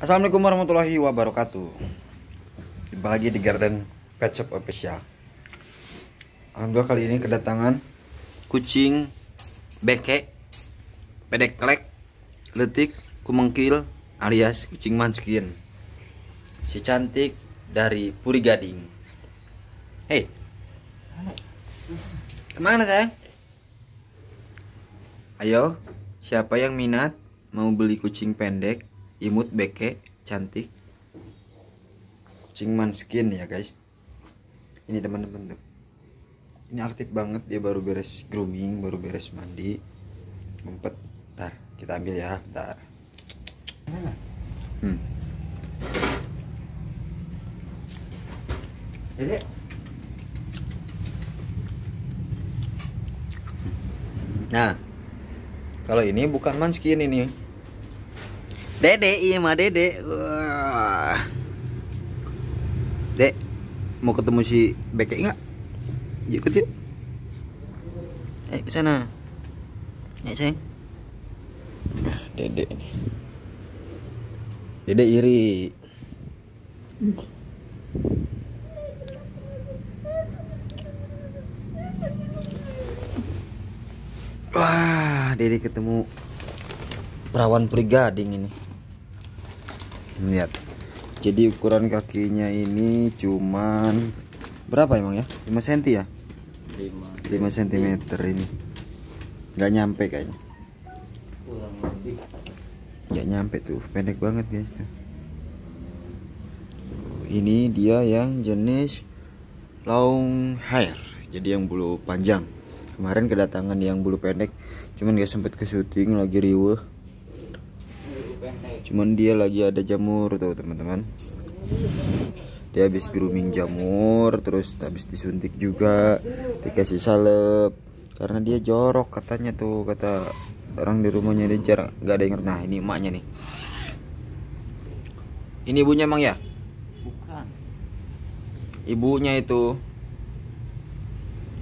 Assalamualaikum warahmatullahi wabarakatuh. Jumpa lagi di Garden Pet Shop Official. Alhamdulillah kali ini kedatangan Kucing Beke Pedek kelek Letik Kumengkil Alias kucing manskin. Si cantik dari Puri Gading. Hei. Ke mana sayang? Ayo Siapa yang minat Mau beli kucing pendek imut beke cantik. Kucing manskin ya guys. Ini teman-teman tuh. Ini aktif banget dia baru beres grooming baru beres mandi. Ngumpet. Ntar kita ambil ya ntar. Hmm. Nah kalau ini bukan manskin ini Dede iya mah Dede. Wah. Dek, mau ketemu si Beke enggak? Ikut yuk. Eh, ke sana. Ya, sayang. Nah, Dede ini. Dede iri. Wah, Dede ketemu perawan prigading ini lihat. Jadi ukuran kakinya ini cuman berapa emang ya? 5 cm ya? 5 cm ini. Nggak nyampe kayaknya. Kurang lebih. Nggak nyampe tuh. Pendek banget guys tuh. Ini dia yang jenis long hair. Jadi yang bulu panjang. Kemarin kedatangan yang bulu pendek. Cuman gak sempet ke syuting lagi riweh. Cuman dia lagi ada jamur tuh teman-teman. Dia habis grooming jamur terus habis disuntik juga dikasih salep. Karena dia jorok katanya tuh kata orang di rumahnya dia jarang nggak ada yang nah ini emaknya nih. Ini ibunya emang ya? Bukan. ibunya itu.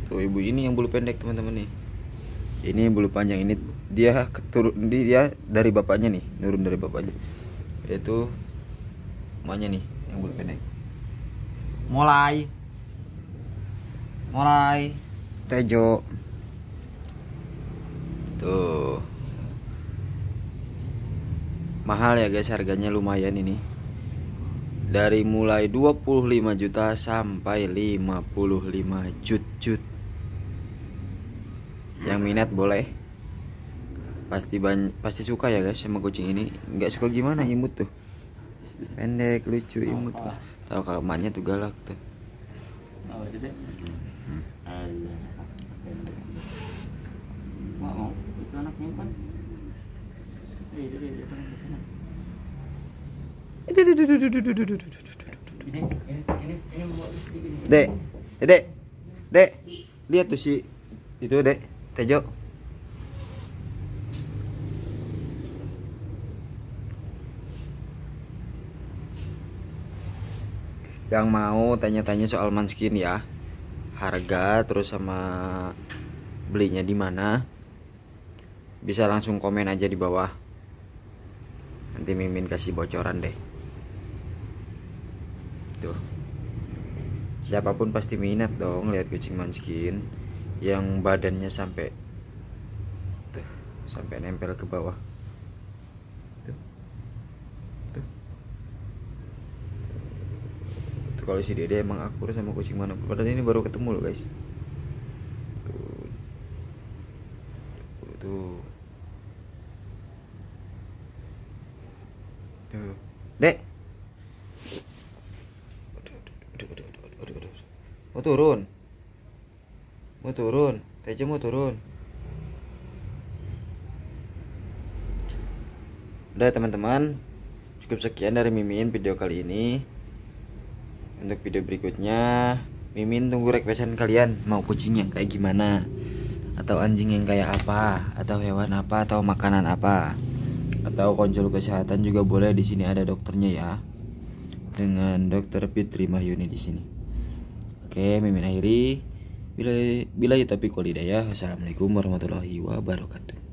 Tuh ibu ini yang bulu pendek teman-teman nih. Ini bulu panjang ini dia keturun dia dari bapaknya nih nurun dari bapaknya. Yaitu emaknya nih yang bulu pendek. Mulai. Mulai. Tejo. Tuh. Mahal ya guys harganya lumayan ini. Dari mulai 25 juta sampai 55 jut jut yang minat boleh pasti banyak pasti suka ya guys sama kucing ini. Nggak suka gimana imut tuh. Pendek lucu imut tuh. tahu kalau emaknya tuh galak tuh. Mau? Itu anaknya kan? Eh, dek dek dek lihat tuh si itu dek tejo yang mau tanya-tanya soal manskin ya. Harga terus sama belinya di mana. Bisa langsung komen aja di bawah. Nanti mimin kasih bocoran deh. Tuh. Siapa pun pasti minat dong lihat kucing manskin yang badannya sampai tuh sampai nempel ke bawah tuh tuh Tuh, kalau si dede emang akur sama kucing mana padahal ini baru ketemu loh guys tuh tuh, tuh. tuh dek. Mau turun. Mau turun. Tejo mau turun. Udah teman-teman. Cukup sekian dari Mimin video kali ini. Untuk video berikutnya, Mimin tunggu requestan kalian mau kucing yang kayak gimana atau anjing yang kayak apa atau hewan apa atau makanan apa atau konsul kesehatan juga boleh di sini ada dokternya ya dengan Dokter Fitri Mahyuni di sini. Oke, mimin akhiri. Bila bila tapi ya. Assalamualaikum warahmatullahi wabarakatuh.